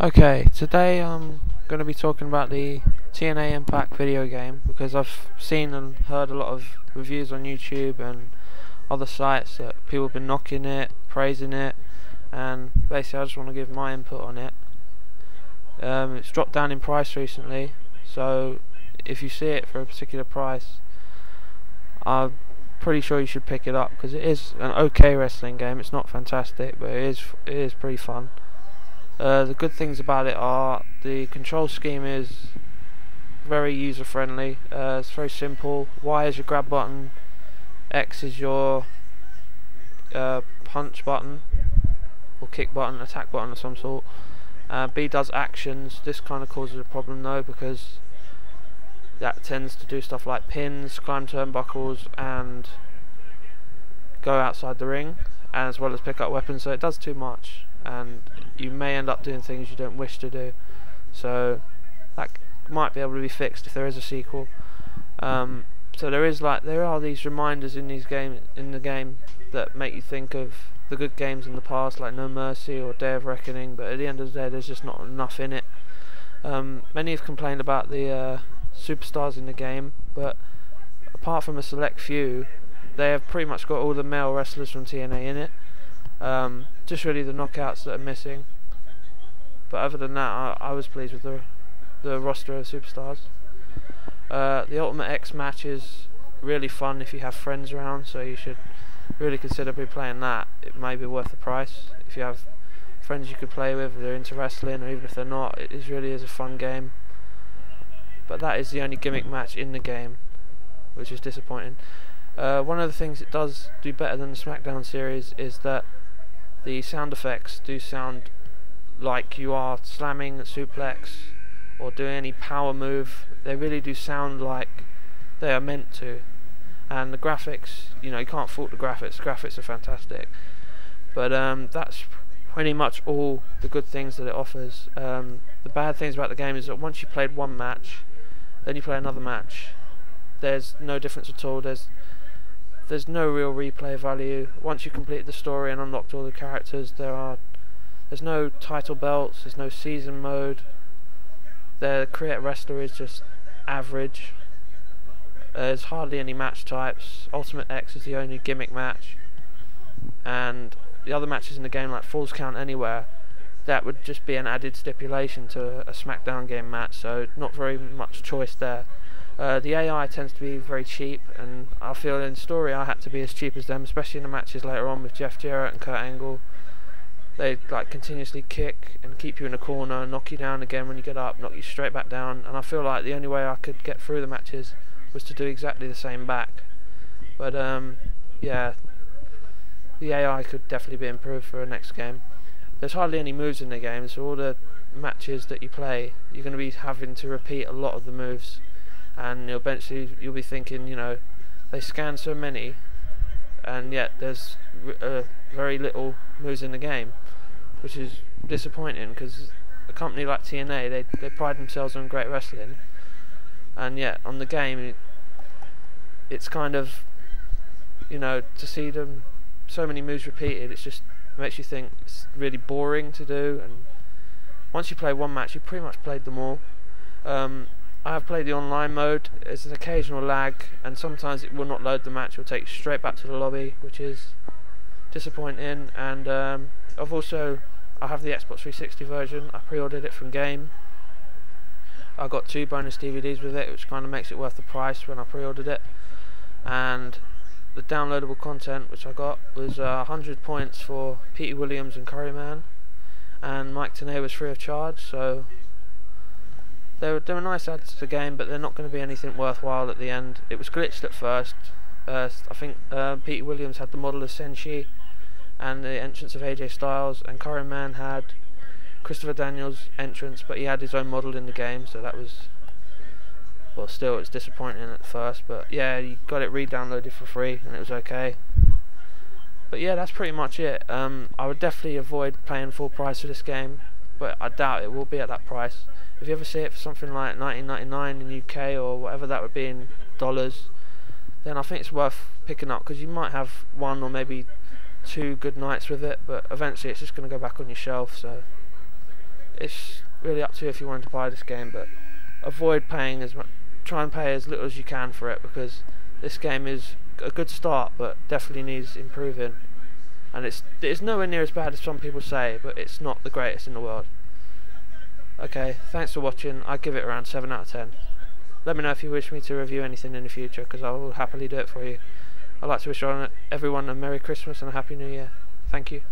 Okay, today I'm going to be talking about the TNA Impact video game because I've seen and heard a lot of reviews on YouTube and other sites that people have been knocking it, praising it, and basically I just want to give my input on it. Um, it's dropped down in price recently, so if you see it for a particular price, I'm pretty sure you should pick it up because it is an okay wrestling game. It's not fantastic, but it is it is pretty fun. Uh, the good things about it are the control scheme is very user friendly. Uh, it's very simple. Y is your grab button. X is your uh, punch button or kick button, attack button of some sort. Uh, B does actions. This kind of causes a problem though because that tends to do stuff like pins, climb turnbuckles, and go outside the ring, as well as pick up weapons. So it does too much and you may end up doing things you don't wish to do. So that might be able to be fixed if there is a sequel. Um, so there is like there are these reminders in these game in the game that make you think of the good games in the past, like No Mercy or Day of Reckoning. But at the end of the day, there's just not enough in it. Um, many have complained about the uh, superstars in the game, but apart from a select few, they have pretty much got all the male wrestlers from TNA in it. Um, just really the knockouts that are missing. But other than that, I, I was pleased with the the roster of superstars. Uh, the Ultimate X match is really fun if you have friends around, so you should really consider playing that. It may be worth the price if you have friends you could play with, if they're into wrestling, or even if they're not, it is really is a fun game. But that is the only gimmick match in the game, which is disappointing. Uh, one of the things it does do better than the SmackDown series is that the sound effects do sound like you are slamming a suplex or doing any power move. They really do sound like they are meant to. And the graphics, you know, you can't fault the graphics. The graphics are fantastic. But um, that's pretty much all the good things that it offers. Um, the bad things about the game is that once you played one match, then you play another match. There's no difference at all. There's there's no real replay value. Once you complete the story and unlocked all the characters, there are there's no title belts, there's no season mode. The create wrestler is just average. There's hardly any match types. Ultimate X is the only gimmick match, and the other matches in the game, like Falls Count Anywhere, that would just be an added stipulation to a SmackDown game match. So not very much choice there. Uh, the AI tends to be very cheap, and I feel in story I had to be as cheap as them, especially in the matches later on with Jeff Jarrett and Kurt Angle. They like continuously kick and keep you in a corner, knock you down again when you get up, knock you straight back down, and I feel like the only way I could get through the matches was to do exactly the same back. But um, yeah, the AI could definitely be improved for a next game. There's hardly any moves in the game, so all the matches that you play, you're going to be having to repeat a lot of the moves and eventually you'll be thinking, you know, they scan so many, and yet there's uh, very little moves in the game, which is disappointing because a company like TNA they they pride themselves on great wrestling, and yet on the game it, it's kind of, you know, to see them so many moves repeated, it's just makes you think it's really boring to do, and once you play one match, you pretty much played them all. Um, I have played the online mode. There's an occasional lag, and sometimes it will not load the match. It will take straight back to the lobby, which is disappointing. And um, I've also I have the Xbox 360 version. I pre-ordered it from Game. I got two bonus DVDs with it, which kind of makes it worth the price when I pre-ordered it. And the downloadable content which I got was uh, 100 points for Petey Williams and Curry Man, and Mike Tenay was free of charge. So they're, they're a nice add to the game, but they're not going to be anything worthwhile at the end. It was glitched at first. Uh, I think uh, Petey Williams had the model of Senshi and the entrance of AJ Styles, and Curry Man had Christopher Daniels' entrance, but he had his own model in the game, so that was well, still it's disappointing at first, but yeah, you got it re-downloaded for free, and it was okay. But yeah, that's pretty much it. Um, I would definitely avoid paying full price for this game, but I doubt it will be at that price if you ever see it for something like 19.99 in UK or whatever that would be in dollars, then I think it's worth picking up because you might have one or maybe two good nights with it, but eventually it's just going to go back on your shelf. So it's really up to you if you want to buy this game, but avoid paying as much. Try and pay as little as you can for it because this game is a good start, but definitely needs improving. And it's it's nowhere near as bad as some people say, but it's not the greatest in the world. Okay, thanks for watching. I give it around seven out of ten. Let me know if you wish me to review anything in the future, because I will happily do it for you. I'd like to wish everyone a Merry Christmas and a Happy New Year. Thank you.